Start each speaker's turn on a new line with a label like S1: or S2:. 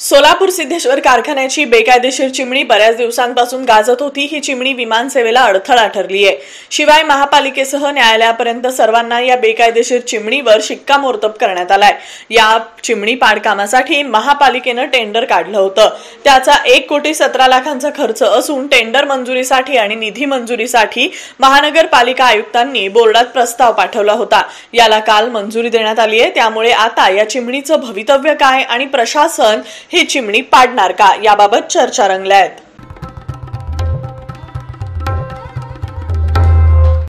S1: सोलापूर सिद्धेश्वर कारखान्याची बेकायदेशीर चिमणी बऱ्याच दिवसांपासून गाजत होती. ही चिमणी विमानसेवेला अडथळा ठरली आहे. शिवाय महापालिकेसह न्यायालयापर्यंत सर्वांना या बेकायदेशीर चिमणीवर शिक्कामोर्तब करण्यात आलाय. या चिमणी पाडकामासाठी महापालिकेनं टेंडर काढलं होतं. त्याचा एक कोटी सतरा लाखांचा खर्च असून टेंडर मंजुरीसाठी आणि निधी मंजुरीसाठी महानगरपालिका आयुक्तांनी बोर्डात प्रस्ताव पाठवला होता. याला काल मंजुरी देण्यात आली आहे. त्यामुळे आता या चिमणीचं भवितव्य काय आणि प्रशासन ही चिमणी पाडणार का? याबाबत चर्चा रंगल्या आहेत